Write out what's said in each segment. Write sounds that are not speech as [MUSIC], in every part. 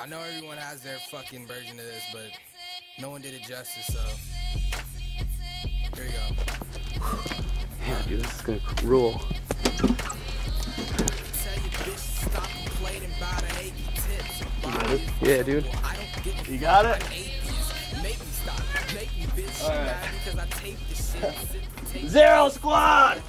I know everyone has their fucking version of this, but no one did it justice, so here you go. Yeah, dude, this is gonna rule. Yeah, dude. You got it? [LAUGHS] Zero squad!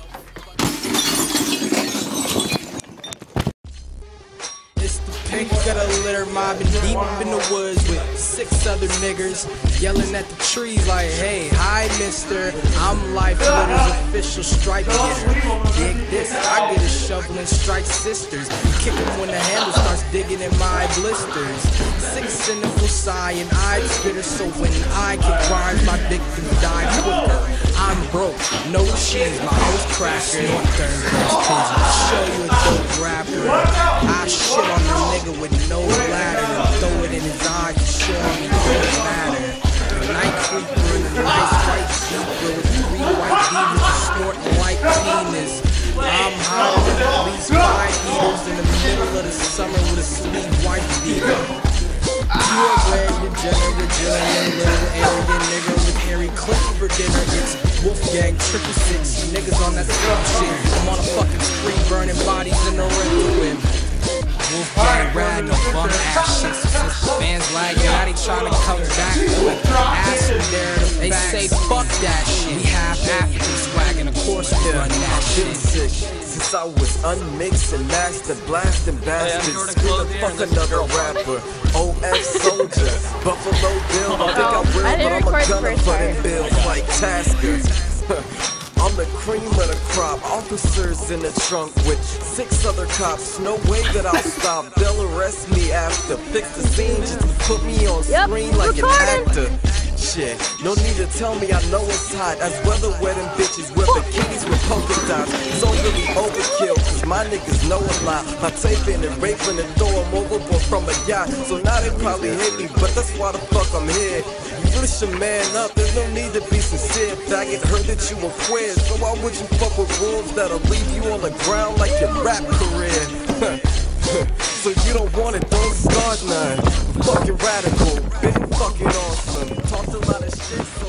Of the litter mobbing deep in the woods with six other niggers yelling at the trees like, hey, hi, mister. I'm Life Litter's official strike getter. Dig this, I get a shovel and strike sisters. Kick Kick 'em when the handle starts digging in my blisters. Six cynical sigh and I spitter, so when I kick rhymes, my victims die quicker. I'm broke, no cheese, my house cracker. No third class. I'll show you a dope rapper. I shit on a nigga with no ladder throw it in his eye to show him it don't matter. A night creeper in a nice white jeeper with three white demons snorting like penis. I'm high with these five eaters in the middle of the summer with a sweet white beater. You a Greg degenerate, little arrogant nigga with Harry Clinton for dinner. It's Wolfgang, triple six, niggas on that scrub shit. I'm on a fucking spree, burning bodies in the. Wolfgang ride no bum ass shit. Since fans lagging, now they tryna come back quick. Ass in there, they say fuck that shit. We half African swaggin', of course we run that shit. since I was unmixed and master blasting bastards. Screaming fuck another rapper. OF [LAUGHS] soldier, Buffalo Bill. I think I will, I but didn't I'm a record the gunner first for part. them bills like Tasker. [LAUGHS] I'm the cream of the crop. Officers in the trunk with six other cops. No way that I'll stop. They'll arrest me after. Fix the scene just put me on Yep, screen like recording. an actor. Shit, no need to tell me I know it's hot. As weather wedding bitches with bikinis with polka dots. It's all really overkill, cause my niggas know a lot. By taping and raping and throwing overboard from a yacht. So now they probably hate me, but that's why the fuck I'm here. You really should man up, there's no need to be sincere. Faggot heard that you were queer, so why would you fuck with rules that'll leave you on the ground like your rap radical, been fucking awesome. Talked a lot of shit, so